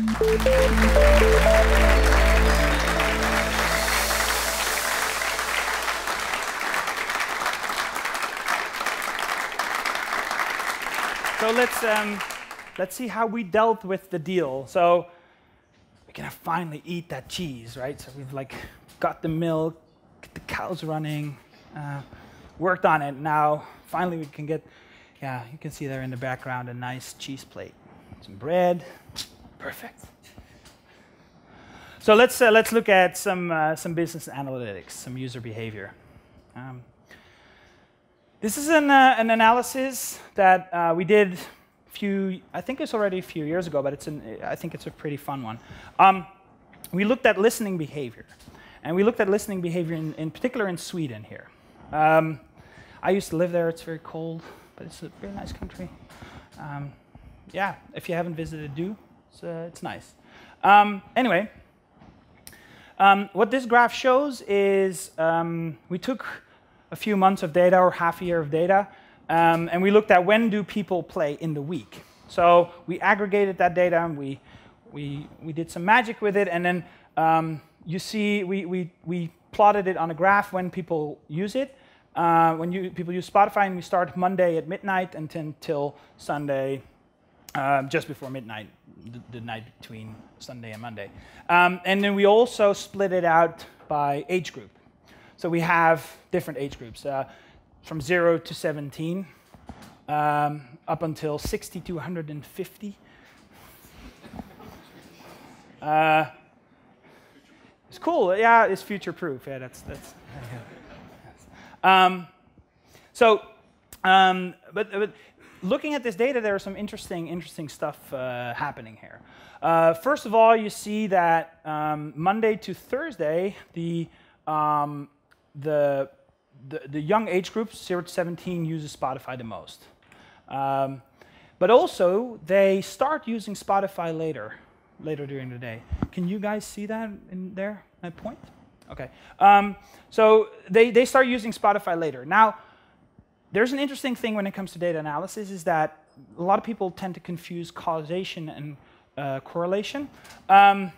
So let's, um, let's see how we dealt with the deal. So we can finally eat that cheese, right? So we've like got the milk, get the cows running, uh, worked on it. Now finally we can get, yeah, you can see there in the background a nice cheese plate, some bread, perfect. So let's uh, let's look at some uh, some business analytics, some user behavior. Um, this is an, uh, an analysis that uh, we did a few, I think it's already a few years ago, but it's an, I think it's a pretty fun one. Um, we looked at listening behavior. And we looked at listening behavior in, in particular in Sweden here. Um, I used to live there, it's very cold, but it's a very nice country. Um, yeah, if you haven't visited, do. Uh, it's nice. Um, anyway, um, what this graph shows is um, we took a few months of data or half a year of data, um, and we looked at when do people play in the week. So we aggregated that data and we, we, we did some magic with it, and then um, you see we, we, we plotted it on a graph when people use it. Uh, when you, people use Spotify, and we start Monday at midnight and until Sunday, uh, just before midnight, the, the, night between Sunday and Monday. Um, and then we also split it out by age group. So we have different age groups uh, from 0 to 17, um, up until 60 to 150. Uh, it's cool. Yeah, it's future proof. Yeah, that's. that's um, so, um, but, but, looking at this data, there are some interesting, interesting stuff uh, happening here. Uh, first of all, you see that um, Monday to Thursday, the um, the, the, the, young age group, 0 to 17, uses Spotify the most. Um, but also, they start using Spotify later, later during the day. Can you guys see that in there, that point? Okay. Um, so they, they start using Spotify later. Now, there's an interesting thing when it comes to data analysis is that a lot of people tend to confuse causation and uh, correlation. Um,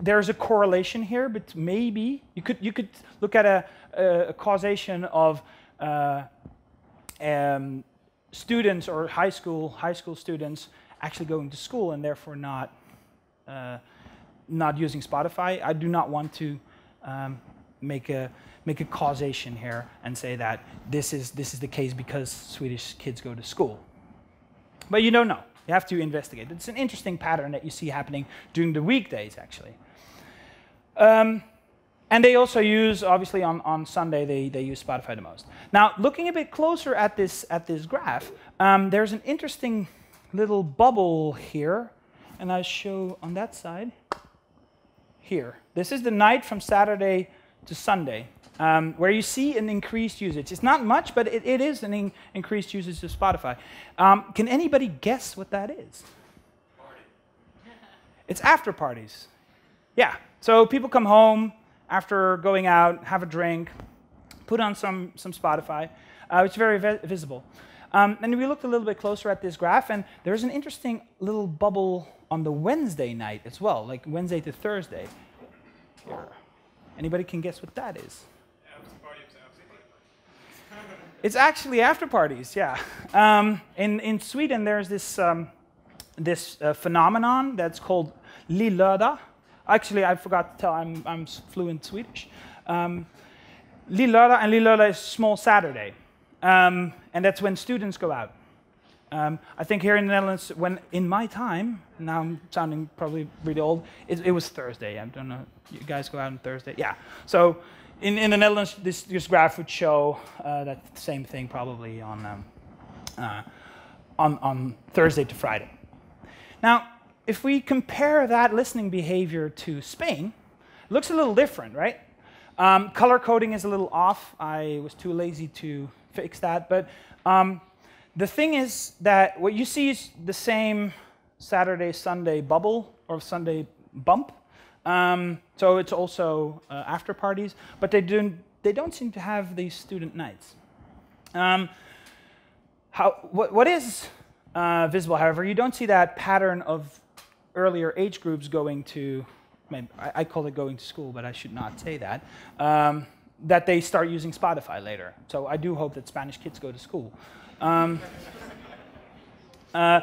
there's a correlation here, but maybe you could you could look at a, a causation of uh, um, students or high school high school students actually going to school and therefore not uh, not using Spotify. I do not want to um, make a make a causation here and say that this is this is the case because Swedish kids go to school. But you don't know. You have to investigate. It's an interesting pattern that you see happening during the weekdays, actually. Um, and they also use, obviously, on, on Sunday, they, they use Spotify the most. Now, looking a bit closer at this, at this graph, um, there's an interesting little bubble here. And I'll show on that side here. This is the night from Saturday to Sunday, um, where you see an increased usage. It's not much, but it, it is an in increased usage of Spotify. Um, can anybody guess what that is? Party. It's after parties. Yeah, so people come home after going out, have a drink, put on some, some Spotify. Uh, it's very vi visible. Um, and we looked a little bit closer at this graph, and there's an interesting little bubble on the Wednesday night as well, like Wednesday to Thursday. Here. Anybody can guess what that is? It's actually after parties, yeah. Um, in, in Sweden, there's this, um, this uh, phenomenon that's called lillördag. Actually, I forgot to tell, I'm, I'm fluent Swedish. Um, and Lillördag is small Saturday. Um, and that's when students go out. Um, I think here in the Netherlands, when in my time, now I'm sounding probably really old, it, it, was Thursday. I don't know, you guys go out on Thursday? Yeah. So in, in the Netherlands, this, this graph would show uh, that same thing probably on, um, uh, on, on Thursday to Friday. Now, if we compare that listening behavior to Spain, it looks a little different, right? Um, color coding is a little off. I was too lazy to fix that. But um, the thing is that what you see is the same Saturday, Sunday bubble or Sunday bump. Um, so it's also uh, after parties, but they don't, they don't seem to have these student nights. Um, how, what, what is uh, visible, however, you don't see that pattern of earlier age groups going to, maybe, I, I, call it going to school, but I should not say that, um, that they start using Spotify later. So I do hope that Spanish kids go to school. Um, uh,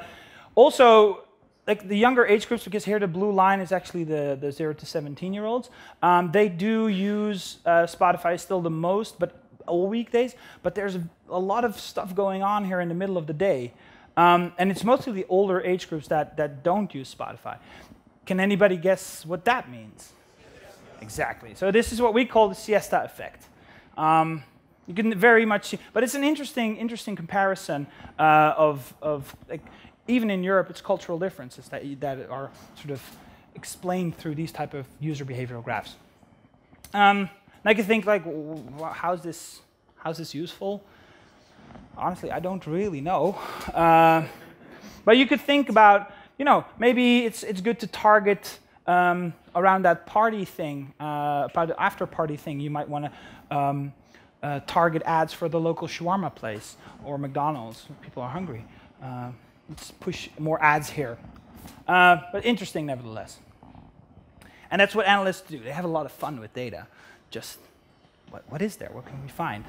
also, like the younger age groups, because here the blue line is actually the, the 0 to 17 year olds, um, they do use uh, Spotify still the most, but all weekdays. But there's a, a, lot of stuff going on here in the middle of the day. Um, and it's mostly the older age groups that, that don't use Spotify. Can anybody guess what that means? Exactly. So this is what we call the siesta effect. Um, you can very much see, but it's an interesting, interesting comparison uh, of, of like, even in Europe, it's cultural differences that, that are sort of explained through these type of user behavioral graphs. Um, and I can think like, how's this, how's this useful? Honestly, I don't really know. Uh, but you could think about, you know, maybe it's, it's good to target um, around that party thing, uh, after party thing, you might want to um, uh, target ads for the local shawarma place or McDonald's. People are hungry. Uh, let's push more ads here. Uh, but interesting nevertheless. And that's what analysts do. They have a lot of fun with data. Just what, what is there? What can we find?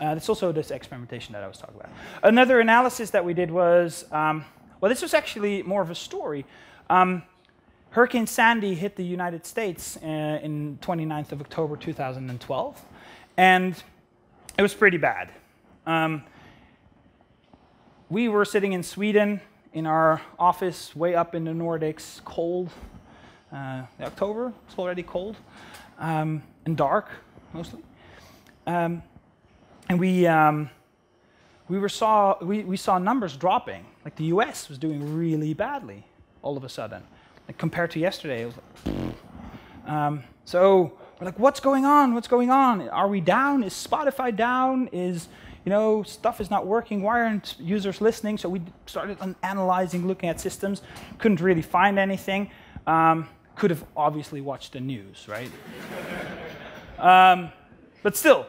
Uh, that's also this experimentation that I was talking about. Another analysis that we did was, um, well, this was actually more of a story. Um, Hurricane Sandy hit the United States uh, in 29th of October 2012, and it was pretty bad. Um, we were sitting in Sweden in our office way up in the Nordics, cold. Uh, October, it's already cold um, and dark mostly. Um, and we, um, we, were saw, we, we saw numbers dropping. Like the US was doing really badly all of a sudden. Like compared to yesterday, like, um, so we're like, what's going on? What's going on? Are we down? Is Spotify down? Is you know stuff is not working? Why aren't users listening? So we started analyzing, looking at systems. Couldn't really find anything. Um, could have obviously watched the news, right? um, but still.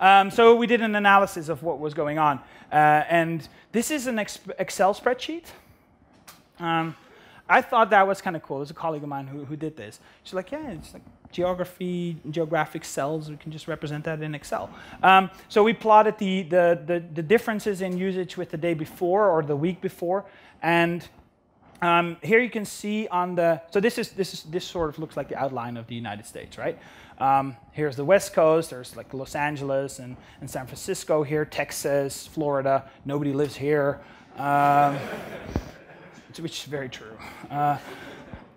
Um, so we did an analysis of what was going on. Uh, and this is an Excel spreadsheet. Um, I thought that was kind of cool. There's a colleague of mine who, who did this. She's like, yeah, it's like geography, geographic cells. We can just represent that in Excel. Um, so we plotted the, the, the, the, differences in usage with the day before or the week before. And um, here you can see on the, so this is, this is, this sort of looks like the outline of the United States, right? Um, here's the West Coast, there's like Los Angeles and, and San Francisco here, Texas, Florida, nobody lives here. Um, which is very true. Uh,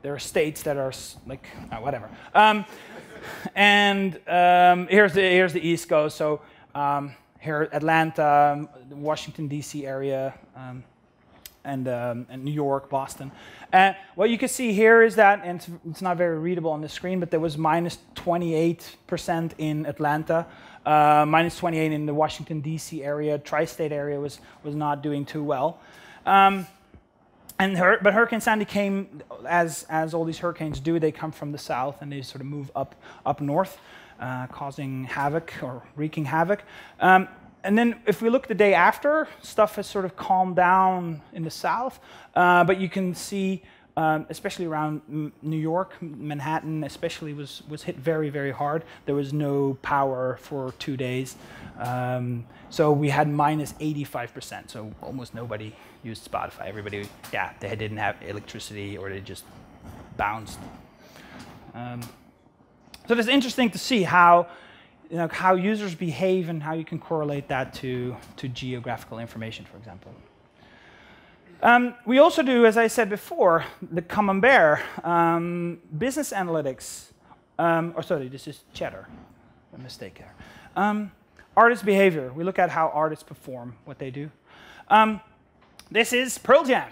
there are states that are like uh, whatever. Um, and um, here's the here's the East Coast. So um, here Atlanta, um, Washington D.C. area, um, and um, and New York, Boston. And what you can see here is that, and it's, it's not very readable on the screen, but there was minus 28% in Atlanta. Uh, minus 28 in the Washington D.C. area, tri-state area was was not doing too well. And her, but Hurricane Sandy came, as, as all these hurricanes do, they come from the south and they sort of move up, up north, uh, causing havoc or wreaking havoc. Um, and then if we look the day after, stuff has sort of calmed down in the south, uh, but you can see, um, especially around New York, Manhattan especially was, was hit very, very hard. There was no power for two days. Um, so we had minus 85%, so almost nobody used Spotify. Everybody, yeah, they didn't have electricity or they just bounced. Um, so it's interesting to see how, you know, how users behave and how you can correlate that to, to geographical information, for example. Um, we also do, as I said before, the Camembert um, business analytics. Um, or sorry, this is Cheddar. A mistake there. Um, artist behavior. We look at how artists perform, what they do. Um, this is Pearl Jam.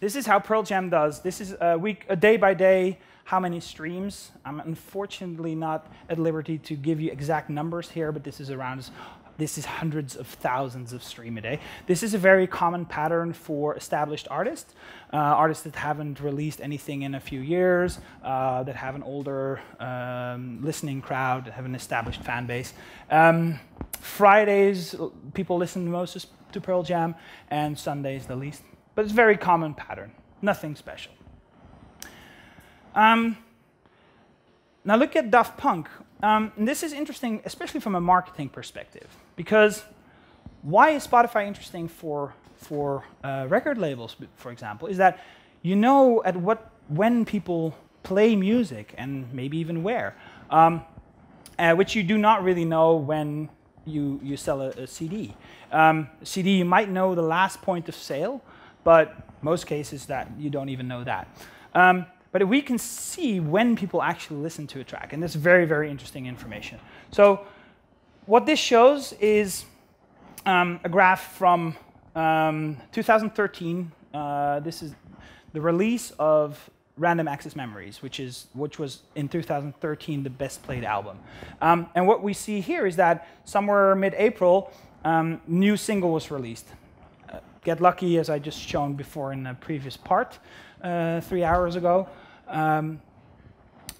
This is how Pearl Jam does. This is a week, a day by day, how many streams. I'm unfortunately not at liberty to give you exact numbers here, but this is around, this is hundreds of thousands of stream a day. This is a very common pattern for established artists, uh, artists that haven't released anything in a few years, uh, that have an older um, listening crowd, have an established fan base. Um, Fridays, people listen most to Pearl Jam, and Sundays the least. But it's a very common pattern, nothing special. Um, now look at Daft Punk. Um, this is interesting, especially from a marketing perspective, because why is Spotify interesting for for uh, record labels, for example, is that you know at what when people play music and maybe even where, um, uh, which you do not really know when you you sell a, a CD. Um, CD, you might know the last point of sale, but most cases that you don't even know that. Um, but we can see when people actually listen to a track, and that's very, very interesting information. So what this shows is um, a graph from um, 2013. Uh, this is the release of Random Access Memories, which is which was in 2013 the best played album. Um, and what we see here is that somewhere mid-April, um, new single was released. Uh, Get Lucky, as I just shown before in a previous part, uh, three hours ago. Um,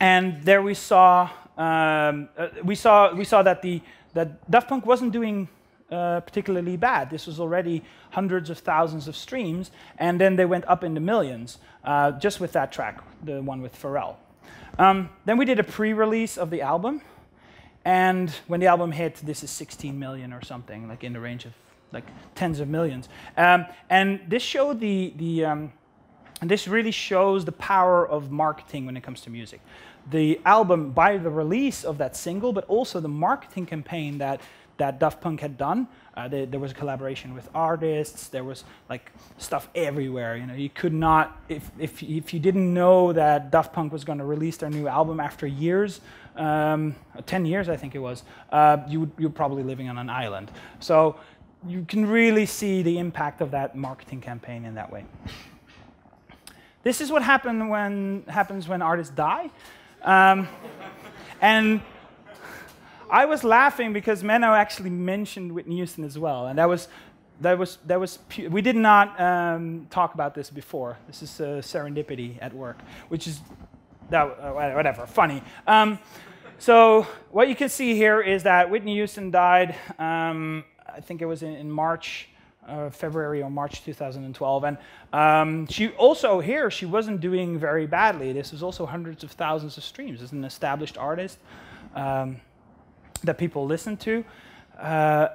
and there we saw um, uh, we saw we saw that the that Daft Punk wasn't doing uh, particularly bad. This was already hundreds of thousands of streams, and then they went up in the millions uh, just with that track, the one with Pharrell. Um, then we did a pre-release of the album, and when the album hit, this is 16 million or something, like in the range of like tens of millions. Um, and this showed the the um, and this really shows the power of marketing when it comes to music. The album, by the release of that single, but also the marketing campaign that that Daft Punk had done. Uh, they, there was a collaboration with artists. There was like stuff everywhere. You know, you could not if if if you didn't know that Daft Punk was going to release their new album after years, um, ten years I think it was, uh, you you're probably living on an island. So you can really see the impact of that marketing campaign in that way. This is what happen when, happens when artists die. Um, and I was laughing because Menno actually mentioned Whitney Houston as well, and that was that was that was we did not um, talk about this before. This is a serendipity at work, which is that uh, whatever funny. Um, so what you can see here is that Whitney Houston died. Um, I think it was in, in March. Uh, February or March 2012, and um, she also here she wasn't doing very badly. This was also hundreds of thousands of streams. As an established artist, um, that people listen to, uh,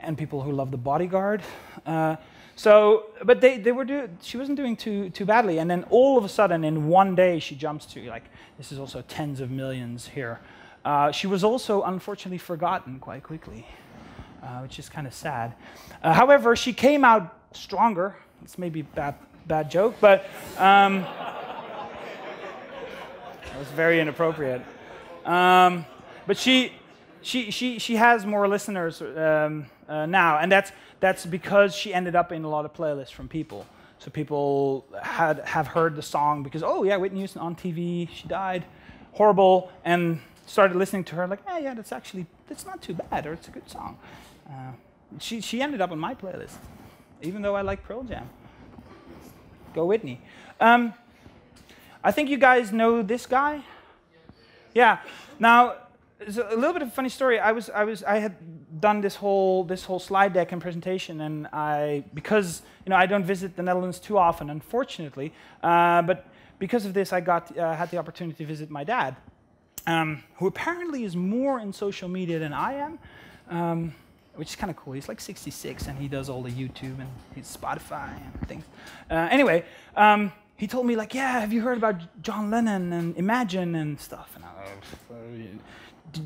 and people who love The Bodyguard. Uh, so, but they, they were do, she wasn't doing too, too badly. And then all of a sudden, in one day, she jumps to like, this is also tens of millions here. Uh, she was also unfortunately forgotten quite quickly, uh, which is kind of sad. Uh, however, she came out stronger. It's maybe a bad, bad joke, but um, it was very inappropriate. Um, but she, she, she, she has more listeners um, uh, now, and that's, that's because she ended up in a lot of playlists from people. So people had, have heard the song because, oh, yeah, Whitney Houston on TV, she died, horrible, and started listening to her like, hey, yeah, that's actually, that's not too bad, or it's a good song. Uh, she, she ended up on my playlist, even though I like Pearl Jam. Go Whitney. Um, I think you guys know this guy. Yeah. Now, it's a little bit of a funny story. I was, I was, I had done this whole, this whole slide deck and presentation, and I, because you know, I don't visit the Netherlands too often, unfortunately, uh, but because of this, I got, uh, had the opportunity to visit my dad, um, who apparently is more in social media than I am, um, which is kind of cool. He's like 66, and he does all the YouTube and his Spotify and things. Uh, anyway. Um, he told me like, yeah, have you heard about John Lennon and Imagine and stuff? And I, uh,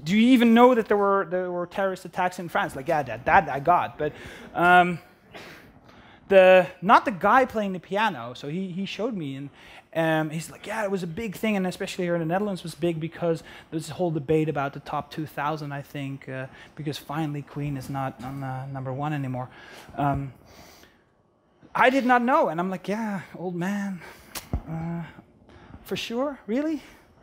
do you even know that there were, there were terrorist attacks in France? Like, yeah, that, that I got. But um, the, not the guy playing the piano. So he, he showed me, and um, he's like, yeah, it was a big thing, and especially here in the Netherlands was big because there's this whole debate about the top 2,000, I think, uh, because finally Queen is not on uh, number one anymore. Um, I did not know, and I'm like, yeah, old man, uh, for sure, really?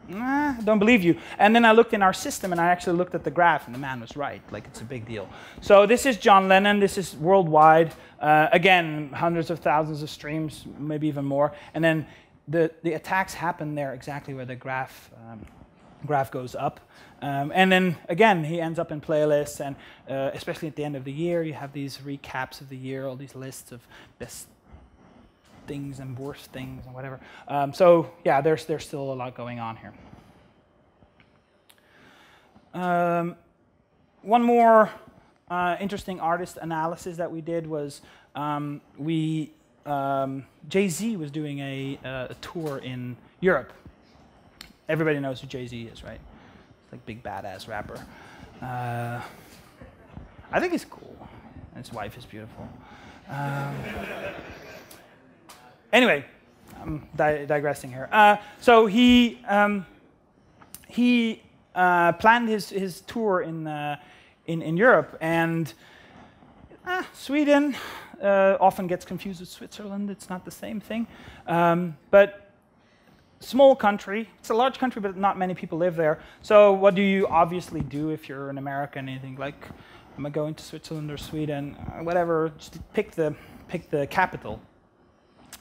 nah, I don't believe you. And then I looked in our system and I actually looked at the graph and the man was right. Like it's a big deal. So this is John Lennon. This is worldwide. Uh, again, hundreds of thousands of streams, maybe even more. And then the, the attacks happen there exactly where the graph, um, graph goes up. Um, and then again, he ends up in playlists, and uh, especially at the end of the year, you have these recaps of the year, all these lists of best things and worst things and whatever. Um, so yeah, there's there's still a lot going on here. Um, one more uh, interesting artist analysis that we did was um, we um, Jay Z was doing a, uh, a, tour in Europe. Everybody knows who Jay Z is, right? It's like big badass rapper. Uh, I think he's cool. His wife is beautiful. Um, anyway, I'm di digressing here. Uh, so he um, he uh, planned his his tour in uh, in in Europe and uh, Sweden uh, often gets confused with Switzerland. It's not the same thing, um, but small country. It's a large country, but not many people live there. So what do you obviously do if you're an American? Anything like I'm gonna go into Switzerland or Sweden, uh, whatever. Just pick the pick the capital.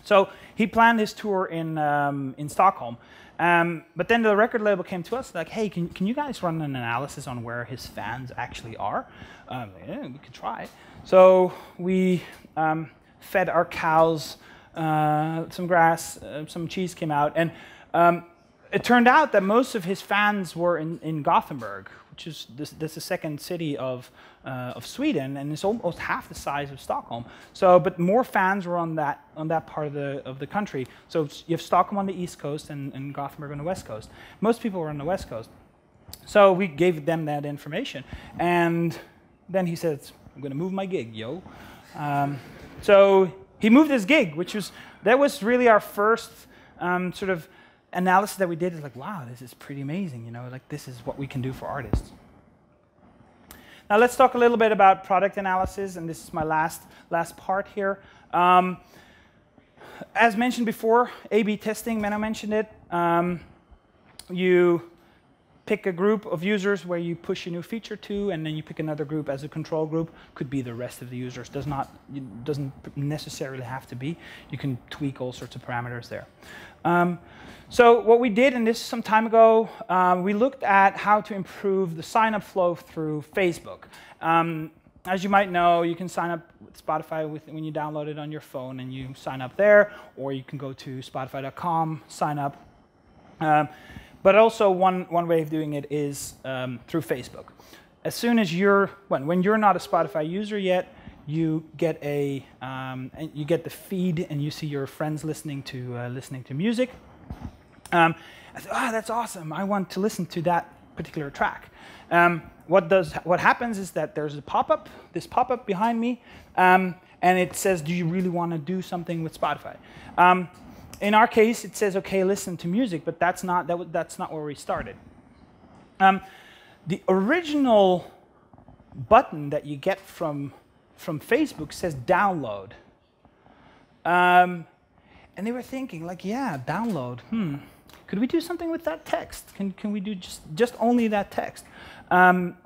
So he planned his tour in um, in Stockholm, um, but then the record label came to us like, hey, can can you guys run an analysis on where his fans actually are? Um, yeah, we could try. So we um, fed our cows uh, some grass, uh, some cheese came out, and um, it turned out that most of his fans were in, in Gothenburg, which is this, this is the second city of, uh, of Sweden, and it's almost half the size of Stockholm. So, but more fans were on that on that part of the of the country. So you have Stockholm on the east coast and, and Gothenburg on the west coast. Most people were on the west coast. So we gave them that information, and then he says, "I'm going to move my gig, yo." Um, so he moved his gig, which was that was really our first um, sort of analysis that we did is like, wow, this is pretty amazing. You know, like this is what we can do for artists. Now let's talk a little bit about product analysis, and this is my last last part here. Um, as mentioned before, A/B testing. Menno mentioned it. Um, you pick a group of users where you push a new feature to, and then you pick another group as a control group. Could be the rest of the users. Does not doesn't necessarily have to be. You can tweak all sorts of parameters there. Um, so what we did, and this is some time ago, um, we looked at how to improve the sign-up flow through Facebook. Um, as you might know, you can sign up with Spotify with, when you download it on your phone and you sign up there, or you can go to spotify.com, sign up. Um, but also one, one way of doing it is um, through Facebook. As soon as you're, when, when you're not a Spotify user yet, you get a, um, you get the feed and you see your friends listening to, uh, listening to music. Um, I thought, oh, that's awesome. I want to listen to that particular track. Um, what does what happens is that there's a pop-up, this pop-up behind me, um, and it says, "Do you really want to do something with Spotify?" In our case, it says, okay, listen to music, but that's not, that, that's not where we started. Um, the original button that you get from, from Facebook says download. Um, and they were thinking, like, yeah, download. Hmm. Could we do something with that text? Can, can we do just, just only that text? Um,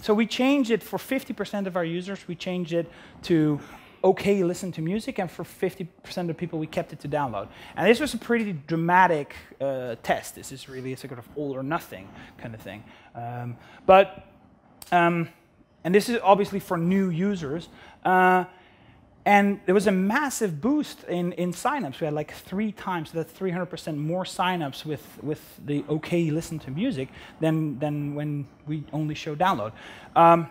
so we changed it for 50% of our users. We changed it to okay listen to music, and for 50% of people, we kept it to download. And this was a pretty dramatic uh, test. This is really a sort of all or nothing kind of thing. Um, but, um, and this is obviously for new users. Uh, and there was a massive boost in, in signups. We had like three times, so that's 300% more signups with, with the OK listen to music than, than when we only show download. Um,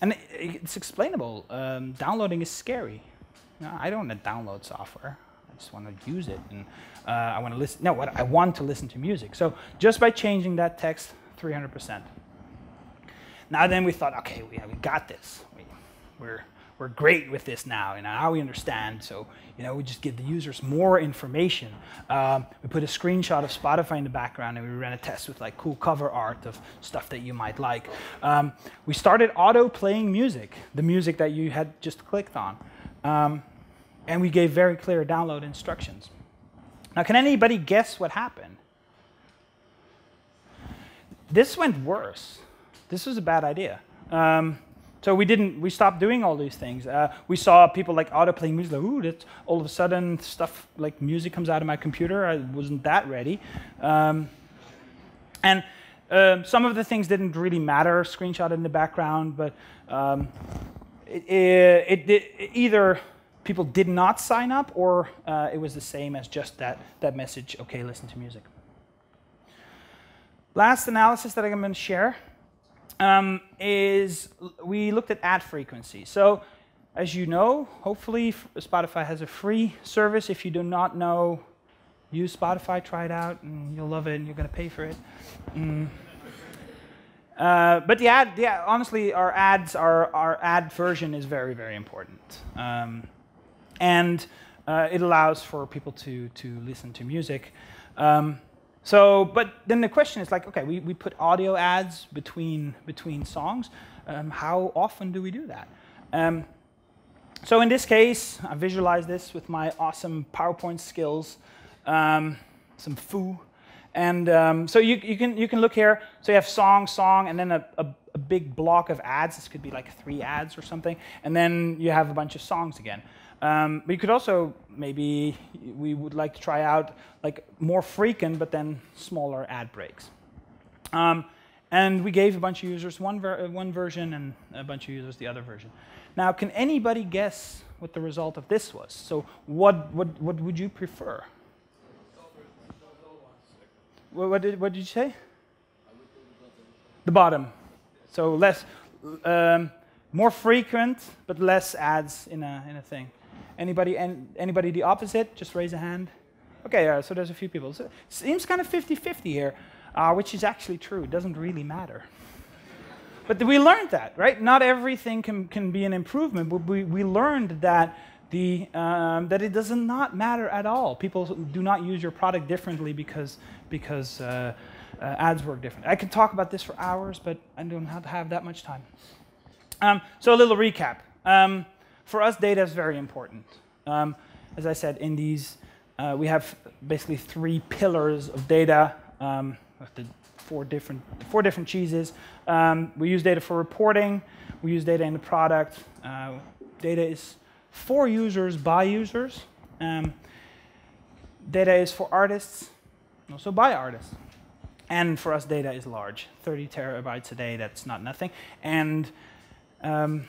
and it's explainable. Um, downloading is scary. I don't want to download software. I just want to use it, and uh, I want to listen. No, what I want to listen to music. So just by changing that text, 300%. Now then, we thought, okay, we, we got this. We, we're we're great with this now. Know, now we understand. So, you know, we just give the users more information. Um, we put a screenshot of Spotify in the background and we ran a test with like cool cover art of stuff that you might like. Um, we started auto playing music, the music that you had just clicked on. Um, and we gave very clear download instructions. Now, can anybody guess what happened? This went worse. This was a bad idea. Um, so we didn't, we stopped doing all these things. Uh, we saw people like auto playing music, like, ooh, that all of a sudden stuff like music comes out of my computer. I wasn't that ready. Um, and uh, some of the things didn't really matter, screenshot in the background, but um, it, it, it, either people did not sign up, or uh, it was the same as just that, that message, okay, listen to music. Last analysis that I'm going to share um, is we looked at ad frequency. So as you know, hopefully Spotify has a free service. If you do not know, use Spotify, try it out, and you'll love it, and you're going to pay for it. Mm. Uh, but the ad, yeah, honestly, our ads, our, our ad version is very, very important. Um, and uh, it allows for people to, to listen to music. Um, so, but then the question is like, okay, we, we put audio ads between, between songs. Um, how often do we do that? Um, so in this case, I visualize this with my awesome PowerPoint skills, um, some foo. And um, so you, you, can, you can look here. So you have song, song, and then a, a, a, big block of ads. This could be like three ads or something. And then you have a bunch of songs again. Um, but you could also, maybe we would like to try out like more frequent, but then smaller ad breaks. Um, and we gave a bunch of users one, ver one version and a bunch of users the other version. Now, can anybody guess what the result of this was? So what, what, what would you prefer? What, what, did, what did you say? The bottom. So less, um, more frequent, but less ads in a, in a thing. Anybody, anybody the opposite? Just raise a hand. Okay, uh, so there's a few people. So seems kind of 50-50 here, uh, which is actually true. It doesn't really matter. But we learned that, right? Not everything can, can be an improvement, but we, we learned that, the, um, that it does not matter at all. People do not use your product differently because, because uh, uh, ads work differently. I could talk about this for hours, but I don't have, have that much time. Um, so a little recap. Um, for us, data is very important. Um, as I said, in these, uh, we have basically three pillars of data. Um, the four different, four different cheeses. Um, we use data for reporting. We use data in the product. Uh, data is for users by users. Um, data is for artists, also by artists. And for us, data is large. 30 terabytes a day, that's not nothing. And, um,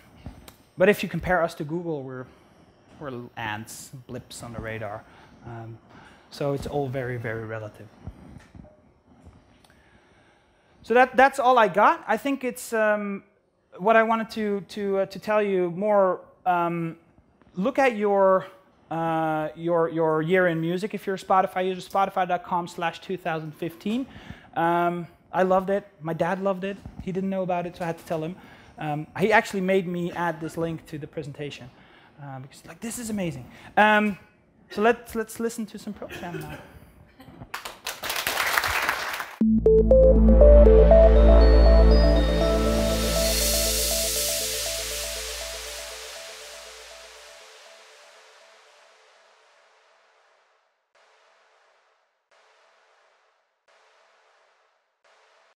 but if you compare us to Google, we're, we're ants, blips on the radar. Um, so it's all very, very relative. So that, that's all I got. I think it's um, what I wanted to, to, uh, to tell you more. Um, look at your, uh, your, your year in music if you're a Spotify user, spotify.com slash 2015. Um, I loved it. My dad loved it. He didn't know about it, so I had to tell him. Um, he actually made me add this link to the presentation uh, because like this is amazing. Um, so let's let's listen to some program now. Música